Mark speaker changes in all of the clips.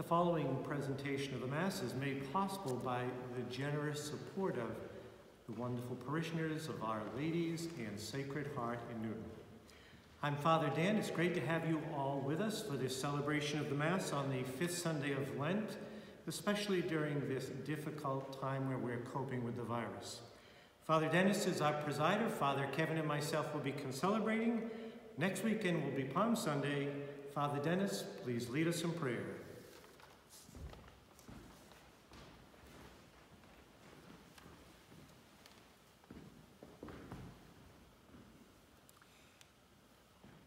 Speaker 1: The following presentation of the Mass is made possible by the generous support of the wonderful parishioners of Our Lady's and Sacred Heart in Newton. I'm Father Dan. It's great to have you all with us for this celebration of the Mass on the fifth Sunday of Lent, especially during this difficult time where we're coping with the virus. Father Dennis is our presider. Father Kevin and myself will be celebrating. Next weekend will be Palm Sunday. Father Dennis, please lead us in prayer.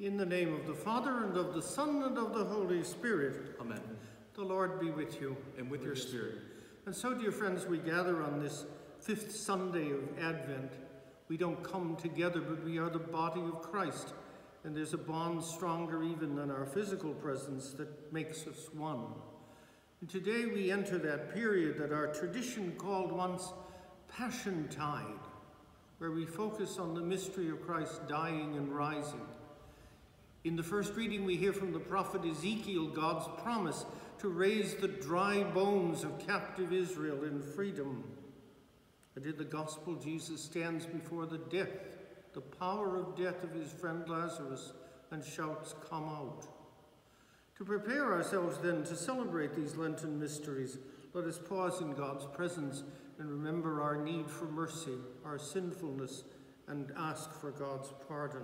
Speaker 2: In the name of the Father, and of the Son, and of the Holy Spirit.
Speaker 3: Amen.
Speaker 2: The Lord be with you.
Speaker 3: And with your spirit.
Speaker 2: And so, dear friends, we gather on this fifth Sunday of Advent. We don't come together, but we are the body of Christ. And there's a bond stronger even than our physical presence that makes us one. And today we enter that period that our tradition called once Passion Tide, where we focus on the mystery of Christ dying and rising. In the first reading, we hear from the prophet Ezekiel God's promise to raise the dry bones of captive Israel in freedom. And in the gospel, Jesus stands before the death, the power of death of his friend Lazarus, and shouts, Come out. To prepare ourselves then to celebrate these Lenten mysteries, let us pause in God's presence and remember our need for mercy, our sinfulness, and ask for God's pardon.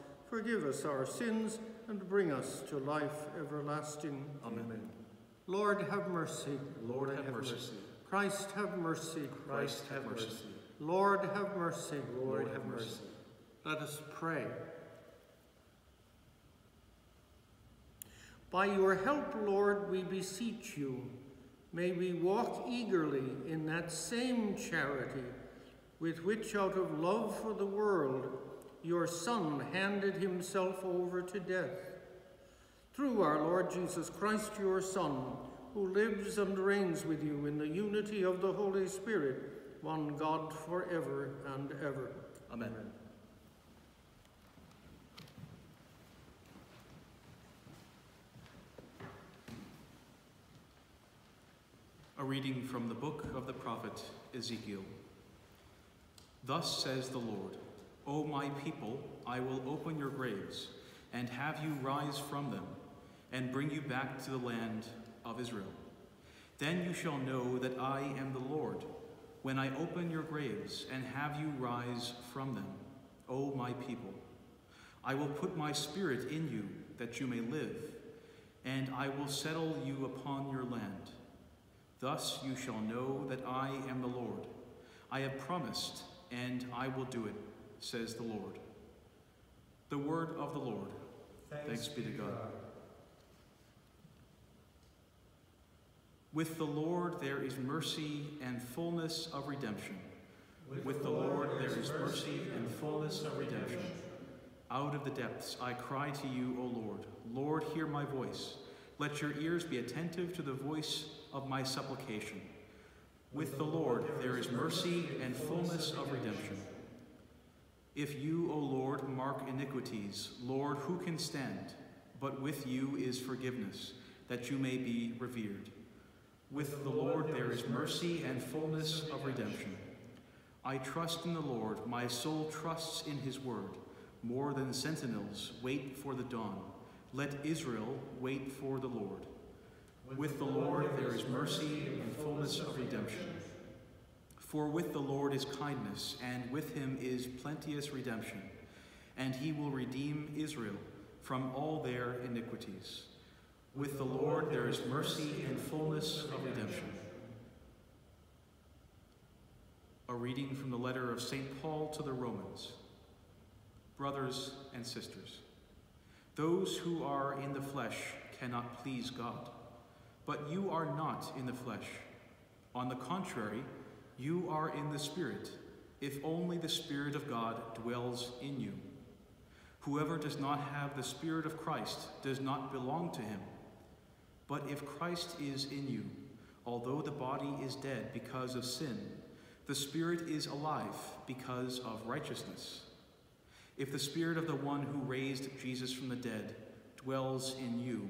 Speaker 2: forgive us our sins, and bring us to life everlasting.
Speaker 3: Amen.
Speaker 2: Lord, have mercy.
Speaker 3: Lord, have mercy.
Speaker 2: Christ, have mercy.
Speaker 3: Christ, have mercy.
Speaker 2: Lord, have mercy.
Speaker 3: Lord, have mercy.
Speaker 2: Let us pray. By your help, Lord, we beseech you, may we walk eagerly in that same charity with which, out of love for the world, your Son handed himself over to death. Through our Lord Jesus Christ, your Son, who lives and reigns with you in the unity of the Holy Spirit, one God forever and ever.
Speaker 3: Amen. A reading from the book of the prophet Ezekiel. Thus says the Lord, O my people, I will open your graves and have you rise from them and bring you back to the land of Israel. Then you shall know that I am the Lord, when I open your graves and have you rise from them, O my people. I will put my spirit in you, that you may live, and I will settle you upon your land. Thus you shall know that I am the Lord. I have promised, and I will do it, says the Lord. The word of the Lord. Thanks, Thanks be to God. With the Lord there is mercy and fullness of redemption. With the Lord there is mercy and fullness of redemption. Out of the depths I cry to you, O Lord. Lord, hear my voice. Let your ears be attentive to the voice of my supplication. With the Lord there is mercy and fullness of redemption. If you, O Lord, mark iniquities, Lord, who can stand? But with you is forgiveness, that you may be revered. With the Lord there is mercy and fullness of redemption. I trust in the Lord, my soul trusts in his word. More than sentinels wait for the dawn. Let Israel wait for the Lord. With the Lord there is mercy and fullness of redemption. For with the Lord is kindness, and with him is plenteous redemption, and he will redeem Israel from all their iniquities. With the Lord there is mercy and fullness of redemption. A reading from the letter of St. Paul to the Romans. Brothers and sisters, those who are in the flesh cannot please God. But you are not in the flesh. On the contrary, you are in the Spirit, if only the Spirit of God dwells in you. Whoever does not have the Spirit of Christ does not belong to him. But if Christ is in you, although the body is dead because of sin, the Spirit is alive because of righteousness. If the Spirit of the one who raised Jesus from the dead dwells in you,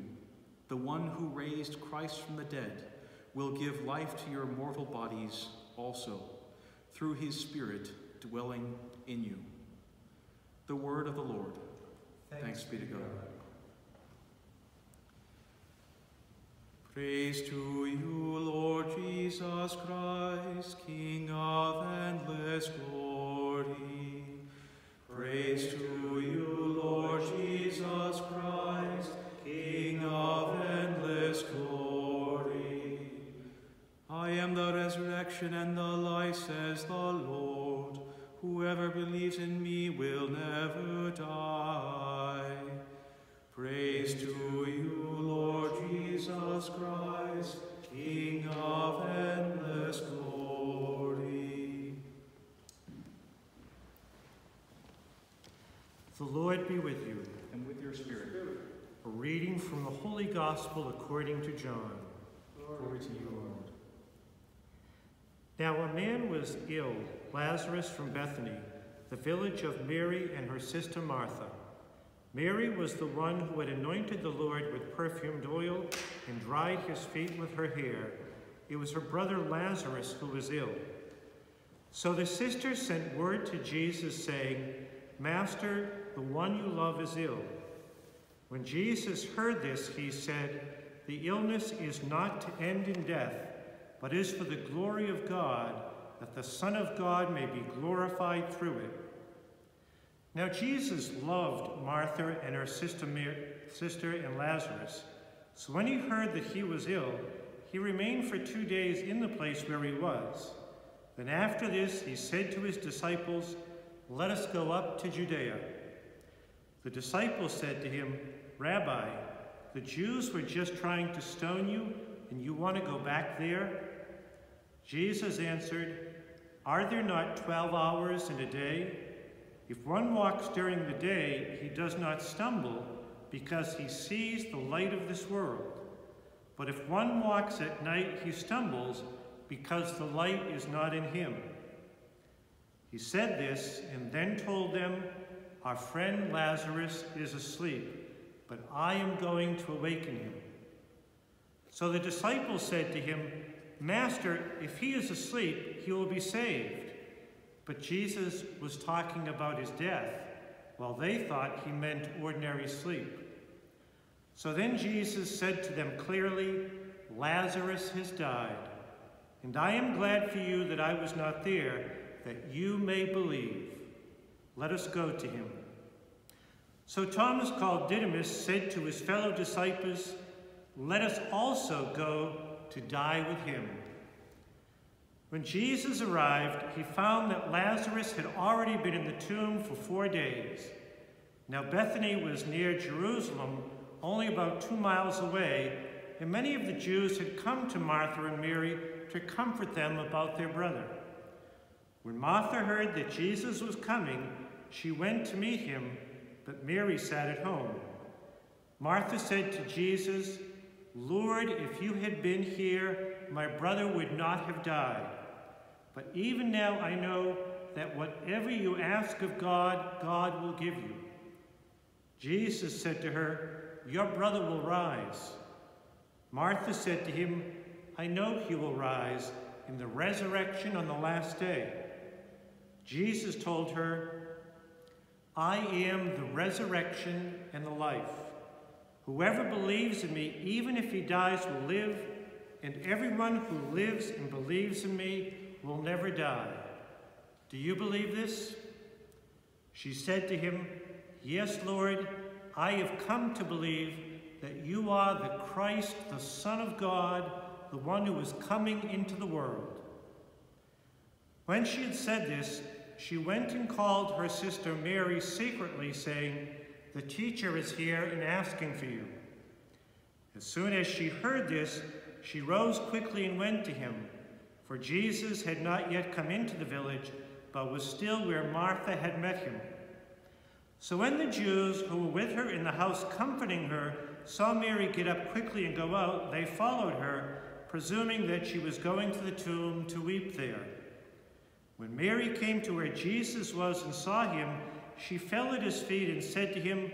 Speaker 3: the one who raised Christ from the dead will give life to your mortal bodies also, through his Spirit dwelling in you. The word of the Lord. Thanks, Thanks be to God. Praise to you, Lord Jesus Christ, King of endless glory. Praise to you, Lord Jesus Christ, am the resurrection and the life, says the Lord. Whoever believes in me will never die. Praise to you, Lord Jesus Christ, King of endless glory.
Speaker 1: The Lord be with you.
Speaker 3: And with your spirit.
Speaker 1: A reading from the Holy Gospel according to John.
Speaker 3: Glory to you, Lord.
Speaker 1: Now a man was ill, Lazarus from Bethany, the village of Mary and her sister Martha. Mary was the one who had anointed the Lord with perfumed oil and dried his feet with her hair. It was her brother Lazarus who was ill. So the sisters sent word to Jesus saying, Master, the one you love is ill. When Jesus heard this, he said, The illness is not to end in death, but is for the glory of God, that the Son of God may be glorified through it. Now Jesus loved Martha and her sister, and Lazarus. So when he heard that he was ill, he remained for two days in the place where he was. Then after this he said to his disciples, Let us go up to Judea. The disciples said to him, Rabbi, the Jews were just trying to stone you, and you want to go back there? Jesus answered, Are there not twelve hours in a day? If one walks during the day, he does not stumble because he sees the light of this world. But if one walks at night, he stumbles because the light is not in him. He said this and then told them, Our friend Lazarus is asleep, but I am going to awaken him. So the disciples said to him, Master, if he is asleep, he will be saved. But Jesus was talking about his death, while they thought he meant ordinary sleep. So then Jesus said to them clearly, Lazarus has died, and I am glad for you that I was not there, that you may believe. Let us go to him. So Thomas, called Didymus, said to his fellow disciples, Let us also go to die with him. When Jesus arrived, he found that Lazarus had already been in the tomb for four days. Now Bethany was near Jerusalem, only about two miles away, and many of the Jews had come to Martha and Mary to comfort them about their brother. When Martha heard that Jesus was coming, she went to meet him, but Mary sat at home. Martha said to Jesus, Lord, if you had been here, my brother would not have died. But even now I know that whatever you ask of God, God will give you. Jesus said to her, Your brother will rise. Martha said to him, I know he will rise in the resurrection on the last day. Jesus told her, I am the resurrection and the life. Whoever believes in me, even if he dies, will live, and everyone who lives and believes in me will never die. Do you believe this? She said to him, Yes, Lord, I have come to believe that you are the Christ, the Son of God, the one who is coming into the world. When she had said this, she went and called her sister Mary secretly, saying, The teacher is here and asking for you. As soon as she heard this, she rose quickly and went to him, for Jesus had not yet come into the village, but was still where Martha had met him. So when the Jews who were with her in the house comforting her saw Mary get up quickly and go out, they followed her, presuming that she was going to the tomb to weep there. When Mary came to where Jesus was and saw him, she fell at his feet and said to him,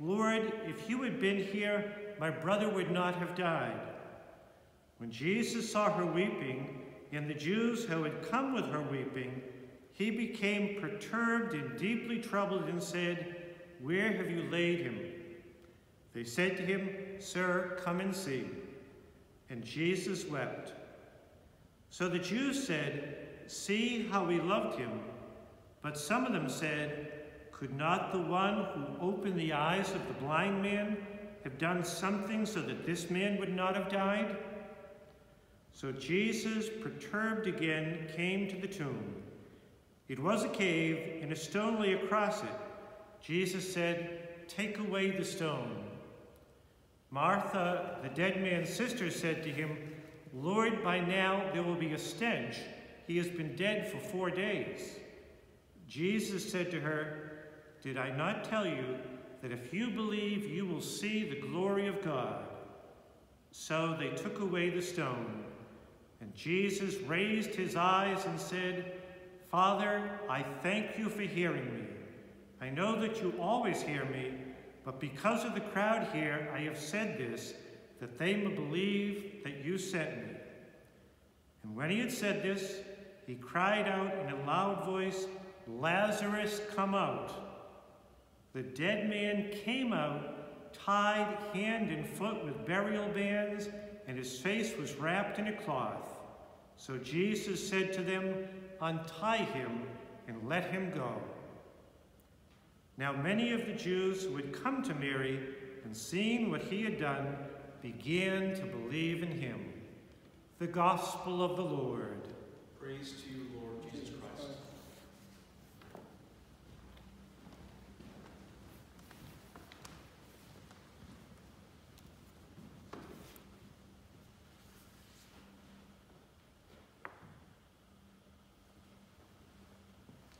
Speaker 1: Lord, if you had been here, my brother would not have died. When Jesus saw her weeping, and the Jews who had come with her weeping, he became perturbed and deeply troubled and said, Where have you laid him? They said to him, Sir, come and see. And Jesus wept. So the Jews said, See how we loved him. But some of them said, Could not the one who opened the eyes of the blind man have done something so that this man would not have died? So Jesus, perturbed again, came to the tomb. It was a cave, and a stone lay across it. Jesus said, Take away the stone. Martha, the dead man's sister, said to him, Lord, by now there will be a stench. He has been dead for four days. Jesus said to her, Did I not tell you that if you believe, you will see the glory of God? So they took away the stone. And Jesus raised his eyes and said, Father, I thank you for hearing me. I know that you always hear me, but because of the crowd here, I have said this, that they may believe that you sent me. And when he had said this, he cried out in a loud voice, Lazarus, come out. The dead man came out, tied hand and foot with burial bands, and his face was wrapped in a cloth. So Jesus said to them, Untie him and let him go. Now many of the Jews who had come to Mary and seen what he had done began to believe in him. The Gospel of the Lord.
Speaker 3: Praise to you, Lord Jesus Christ.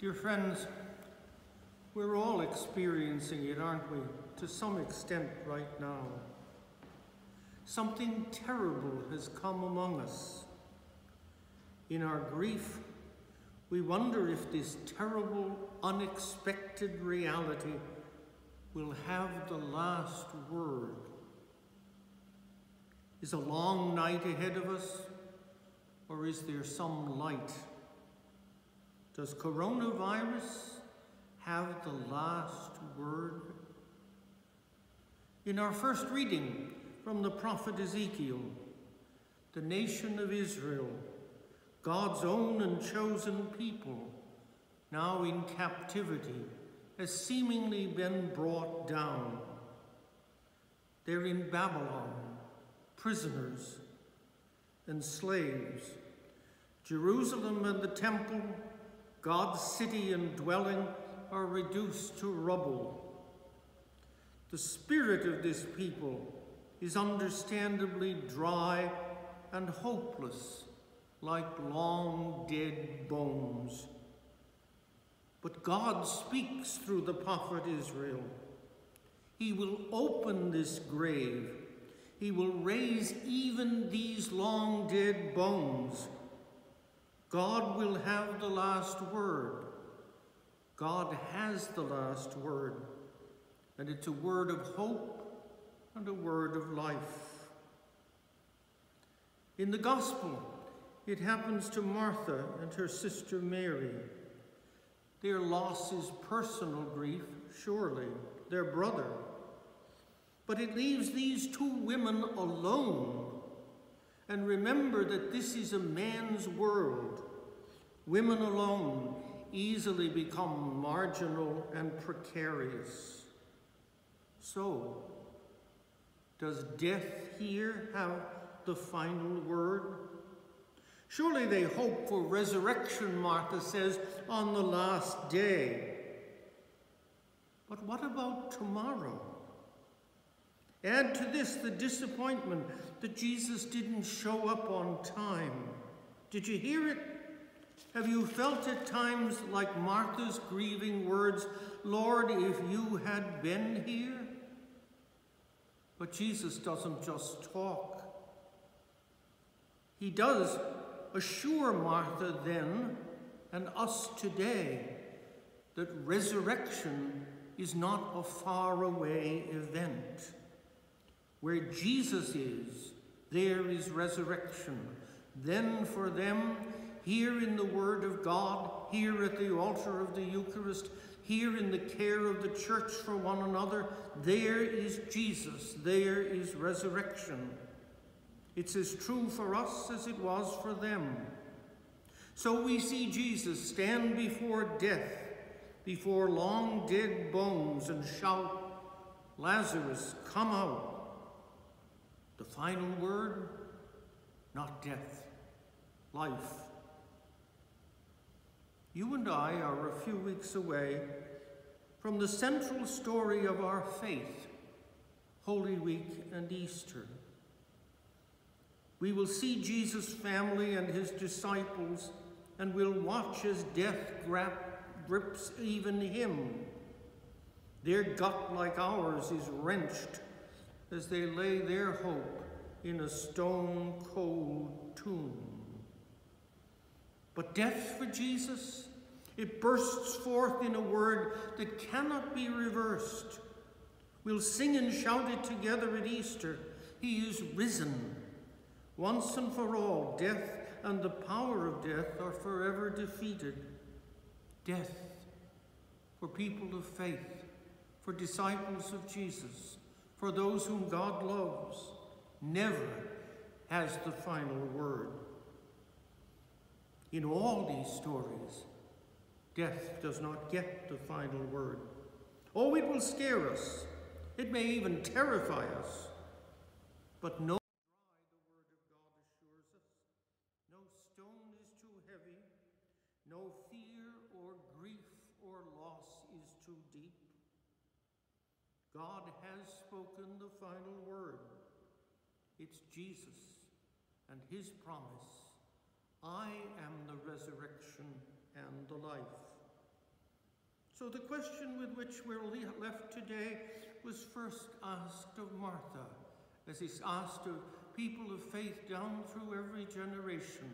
Speaker 2: Dear friends, we're all experiencing it, aren't we? To some extent right now. Something terrible has come among us. In our grief, we wonder if this terrible, unexpected reality will have the last word. Is a long night ahead of us, or is there some light? Does coronavirus have the last word? In our first reading from the prophet Ezekiel, the nation of Israel, God's own and chosen people, now in captivity, has seemingly been brought down. They're in Babylon, prisoners and slaves. Jerusalem and the temple, God's city and dwelling, are reduced to rubble. The spirit of this people is understandably dry and hopeless, like long dead bones. But God speaks through the prophet Israel. He will open this grave. He will raise even these long dead bones. God will have the last word. God has the last word, and it's a word of hope and a word of life. In the Gospel, it happens to Martha and her sister Mary. Their loss is personal grief, surely, their brother. But it leaves these two women alone. And remember that this is a man's world. Women alone easily become marginal and precarious. So, does death here have the final word? Surely they hope for resurrection, Martha says, on the last day. But what about tomorrow? Add to this the disappointment that Jesus didn't show up on time. Did you hear it? Have you felt at times like Martha's grieving words, Lord, if you had been here? But Jesus doesn't just talk. He does assure Martha then and us today that resurrection is not a faraway event. Where Jesus is, there is resurrection. Then for them, here in the Word of God, here at the altar of the Eucharist, here in the care of the church for one another, there is Jesus, there is resurrection. It's as true for us as it was for them. So we see Jesus stand before death, before long dead bones, and shout, Lazarus, come out. The final word, not death, life. You and I are a few weeks away from the central story of our faith, Holy Week and Easter. We will see Jesus' family and his disciples, and we'll watch as death grips even him. Their gut, like ours, is wrenched as they lay their hope in a stone cold tomb. But death for Jesus, it bursts forth in a word that cannot be reversed. We'll sing and shout it together at Easter. He is risen. Once and for all, death and the power of death are forever defeated. Death for people of faith, for disciples of Jesus, for those whom God loves, never has the final word. In all these stories, death does not get the final word. Oh, it will scare us. It may even terrify us. But no dry, the word of God assures us. No stone is too heavy. No fear or grief or loss is too deep. God has spoken the final word. It's Jesus and his promise I am the resurrection and the life. So the question with which we're left today was first asked of Martha, as is asked of people of faith down through every generation.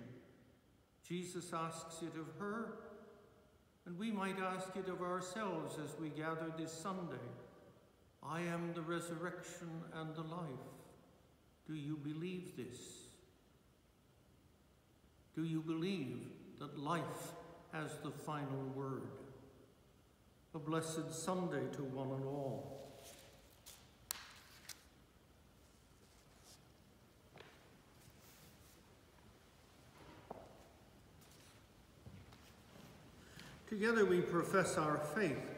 Speaker 2: Jesus asks it of her, and we might ask it of ourselves as we gather this Sunday. I am the resurrection and the life. Do you believe this? Do you believe that life has the final word? A blessed Sunday to one and all. Together we profess our faith.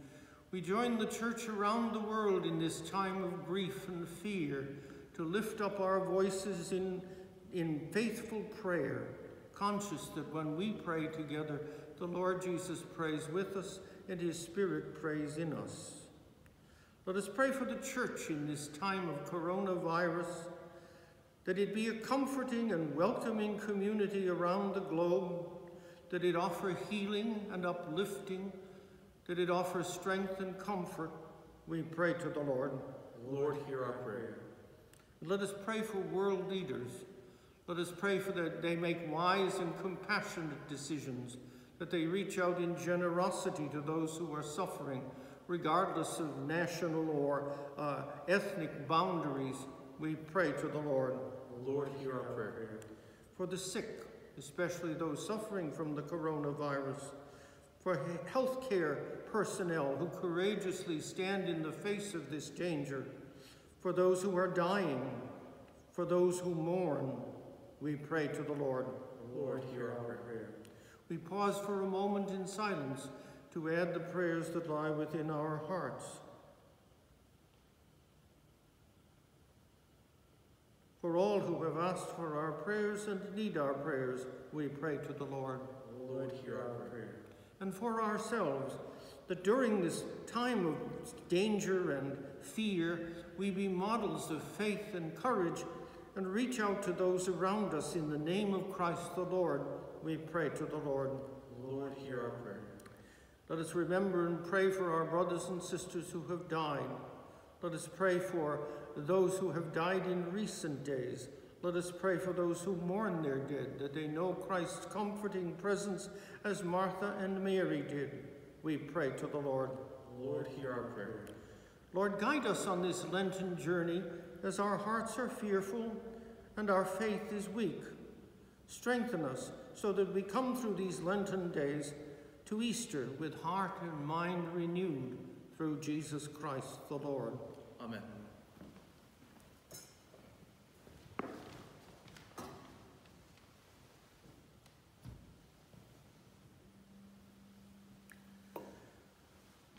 Speaker 2: We join the church around the world in this time of grief and fear to lift up our voices in, in faithful prayer conscious that when we pray together, the Lord Jesus prays with us and his Spirit prays in us. Let us pray for the church in this time of coronavirus, that it be a comforting and welcoming community around the globe, that it offer healing and uplifting, that it offers strength and comfort. We pray to the Lord.
Speaker 3: Lord, hear our prayer.
Speaker 2: Let us pray for world leaders. Let us pray for that they make wise and compassionate decisions, that they reach out in generosity to those who are suffering, regardless of national or uh, ethnic boundaries. We pray to the Lord.
Speaker 3: Lord, hear our prayer.
Speaker 2: For the sick, especially those suffering from the coronavirus, for healthcare personnel who courageously stand in the face of this danger, for those who are dying, for those who mourn, we pray to the Lord.
Speaker 3: Lord, hear our prayer.
Speaker 2: We pause for a moment in silence to add the prayers that lie within our hearts. For all who have asked for our prayers and need our prayers, we pray to the Lord.
Speaker 3: Lord, hear our prayer.
Speaker 2: And for ourselves, that during this time of danger and fear, we be models of faith and courage and reach out to those around us in the name of Christ the Lord. We pray to the Lord.
Speaker 3: Lord, hear our prayer.
Speaker 2: Let us remember and pray for our brothers and sisters who have died. Let us pray for those who have died in recent days. Let us pray for those who mourn their dead, that they know Christ's comforting presence as Martha and Mary did. We pray to the Lord.
Speaker 3: Lord, hear our prayer.
Speaker 2: Lord, guide us on this Lenten journey as our hearts are fearful and our faith is weak. Strengthen us so that we come through these Lenten days to Easter with heart and mind renewed through Jesus Christ the Lord.
Speaker 3: Amen.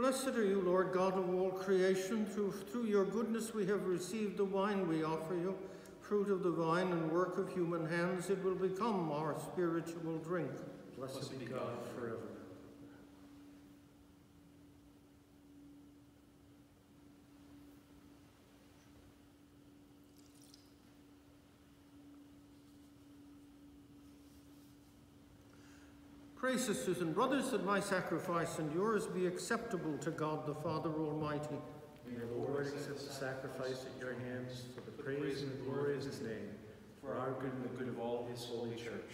Speaker 2: Blessed are you, Lord God of all creation. Through, through your goodness we have received the wine we offer you, fruit of the vine and work of human hands. It will become our spiritual drink.
Speaker 3: Blessed be God forever.
Speaker 2: Pray, sisters and brothers, that my sacrifice and yours be acceptable to God the Father Almighty.
Speaker 4: May the Lord accept the sacrifice at your hands for the praise and glory of his name, for our good and the good of all his holy church.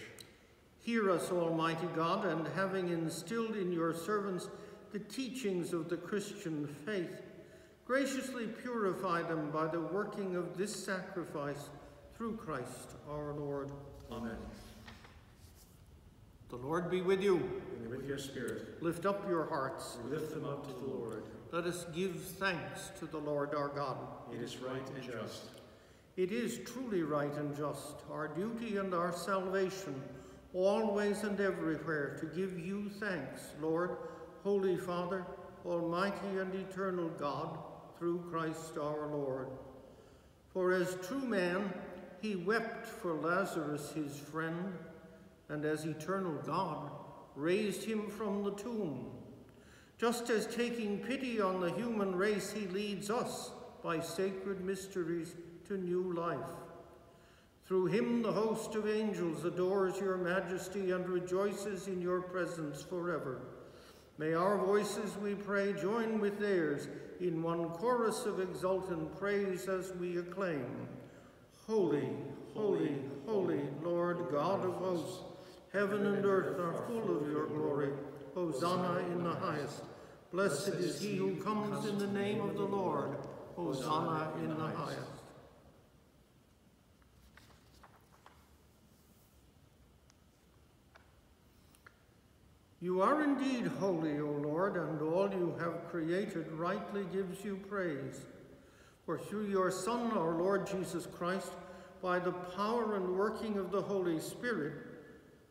Speaker 2: Hear us, Almighty God, and having instilled in your servants the teachings of the Christian faith, graciously purify them by the working of this sacrifice through Christ our Lord.
Speaker 3: Amen.
Speaker 2: The Lord be with you.
Speaker 4: And with your spirit,
Speaker 2: Lift up your hearts.
Speaker 4: we lift them up to the Lord.
Speaker 2: Let us give thanks to the Lord our God.
Speaker 4: It is right and just.
Speaker 2: It is truly right and just, our duty and our salvation, always and everywhere, to give you thanks, Lord, Holy Father, Almighty and eternal God, through Christ our Lord. For as true man, he wept for Lazarus, his friend, and as eternal God, raised him from the tomb. Just as taking pity on the human race, he leads us by sacred mysteries to new life. Through him, the host of angels adores your majesty and rejoices in your presence forever. May our voices, we pray, join with theirs in one chorus of exultant praise as we acclaim Holy, holy, holy, Lord God of hosts. Heaven and earth are full of your glory. Hosanna in the highest. Blessed is he who comes in the name of the Lord. Hosanna in the highest. You are indeed holy, O Lord, and all you have created rightly gives you praise. For through your Son, our Lord Jesus Christ, by the power and working of the Holy Spirit,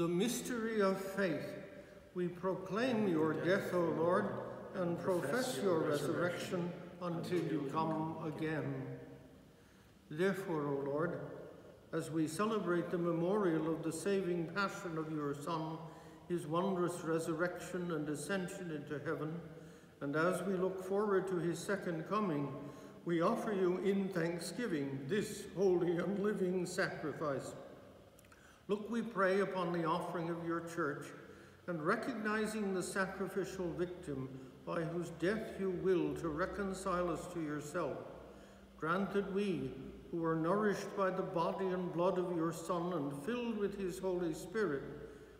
Speaker 2: The mystery of faith. We proclaim your death, O Lord, and profess your resurrection until you come again. Therefore, O Lord, as we celebrate the memorial of the saving passion of your Son, his wondrous resurrection and ascension into heaven, and as we look forward to his second coming, we offer you in thanksgiving this holy and living sacrifice. Look, we pray, upon the offering of your church, and recognizing the sacrificial victim by whose death you will to reconcile us to yourself, grant that we, who are nourished by the body and blood of your Son and filled with his Holy Spirit,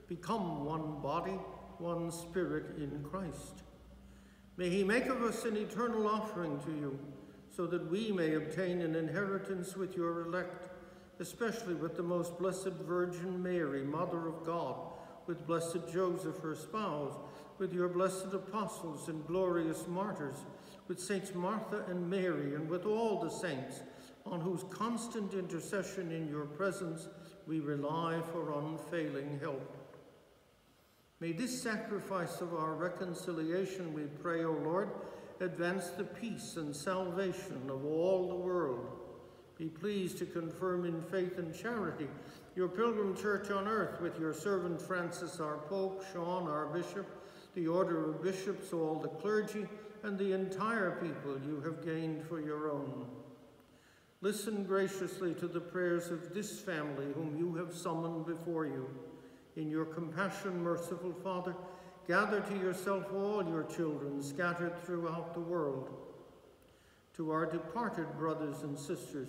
Speaker 2: become one body, one spirit in Christ. May he make of us an eternal offering to you, so that we may obtain an inheritance with your elect, especially with the most blessed Virgin Mary, Mother of God, with blessed Joseph, her spouse, with your blessed apostles and glorious martyrs, with Saints Martha and Mary, and with all the saints, on whose constant intercession in your presence we rely for unfailing help. May this sacrifice of our reconciliation, we pray, O Lord, advance the peace and salvation of all the world be pleased to confirm in faith and charity your pilgrim church on earth with your servant Francis, our Pope, Sean, our Bishop, the order of bishops, all the clergy, and the entire people you have gained for your own. Listen graciously to the prayers of this family whom you have summoned before you. In your compassion, merciful Father, gather to yourself all your children scattered throughout the world. To our departed brothers and sisters,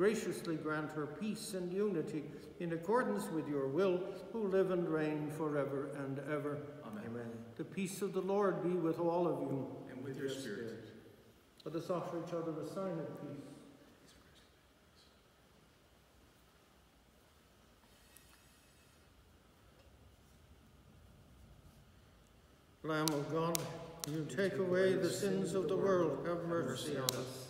Speaker 2: Graciously grant her peace and unity in accordance with your will, who live and reign forever and ever.
Speaker 3: Amen.
Speaker 4: Amen.
Speaker 2: The peace of the Lord be with all of you.
Speaker 3: And with your spirit.
Speaker 2: Let us offer each other a sign of peace. Lamb of God, you take away the sins of the world, have mercy on us.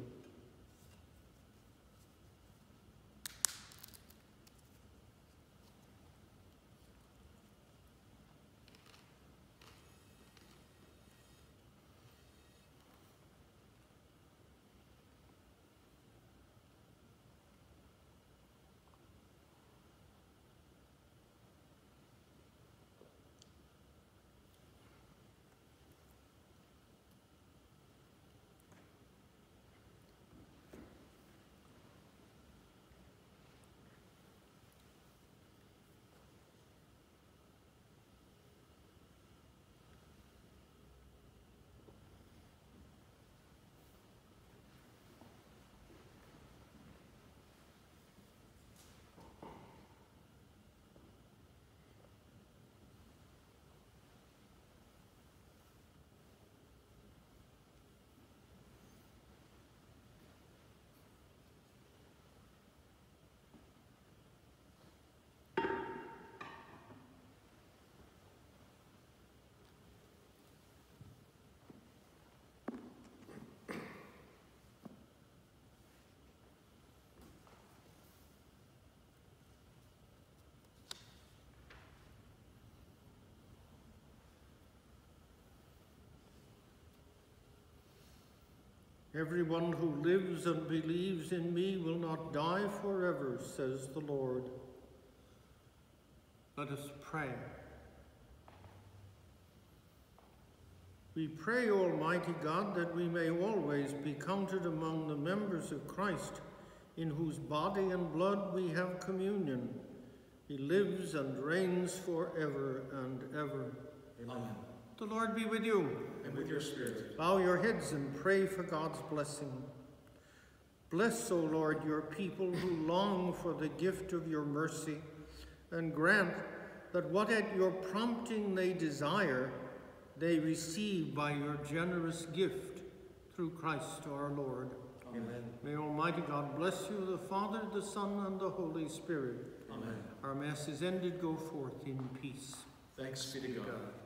Speaker 2: Everyone who lives and believes in me will not die forever, says the Lord. Let us pray. We pray, Almighty God, that we may always be counted among the members of Christ, in whose body and blood we have communion. He lives and reigns forever and ever.
Speaker 3: Amen.
Speaker 2: The Lord be with you.
Speaker 3: And with your spirit.
Speaker 2: Bow your heads and pray for God's blessing. Bless, O Lord, your people who long for the gift of your mercy, and grant that what at your prompting they desire, they receive by your generous gift through Christ our Lord.
Speaker 4: Amen.
Speaker 2: May Almighty God bless you, the Father, the Son, and the Holy Spirit.
Speaker 3: Amen.
Speaker 2: Our Mass is ended. Go forth in peace.
Speaker 3: Thanks be to God.